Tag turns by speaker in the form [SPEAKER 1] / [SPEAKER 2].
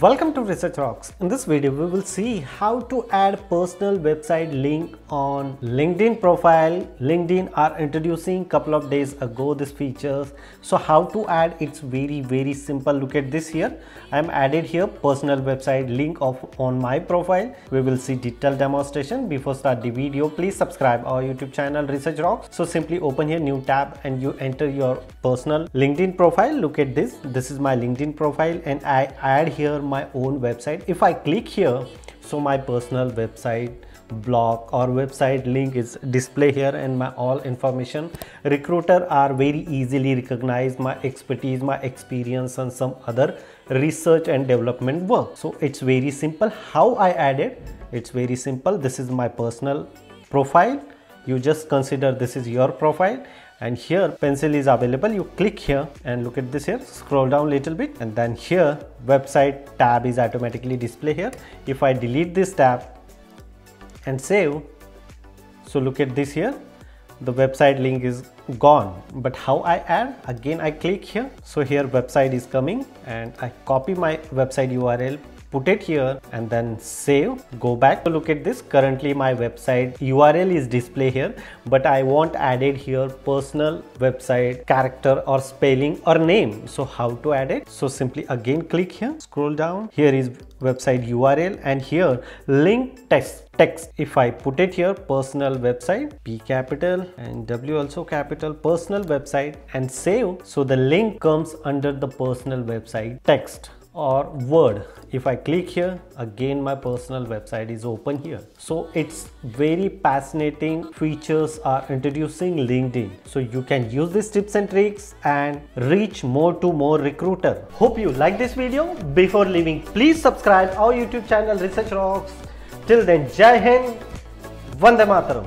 [SPEAKER 1] Welcome to Research Rocks. In this video, we will see how to add personal website link on LinkedIn profile. LinkedIn are introducing couple of days ago this features. So how to add it's very very simple. Look at this here. I'm added here personal website link of on my profile. We will see detailed demonstration. Before start the video, please subscribe our YouTube channel Research Rocks. So simply open here new tab and you enter your personal LinkedIn profile. Look at this. This is my LinkedIn profile and I add here my own website. If I click here, so my personal website blog or website link is display here and my all information. Recruiter are very easily recognize my expertise my experience and some other research and development work. So it's very simple. How i added it's very simple. This is my personal profile. You just consider this is your profile and here pencil is available. You click here and look at this here. Scroll down little bit. And then here website tab is automatically display here. If i delete this tab and save so look at this here. The website link is gone. But how i add? Again i click here. So here website is coming. And i copy my website url put it here and then save go back. To look at this. Currently my website url is display here but i want added here personal website character or spelling or name. So how to add it? So simply again click here scroll down. Here is website url and here link text text. If i put it here personal website p capital and w also capital personal website and save. So the link comes under the personal website text or word. If i click here again my personal website is open here. So it's very fascinating features are introducing linkedin. So you can use these tips and tricks and reach more to more recruiter. Hope you like this video. Before leaving please subscribe our youtube channel research rocks. Till then jai hind. Vande mataram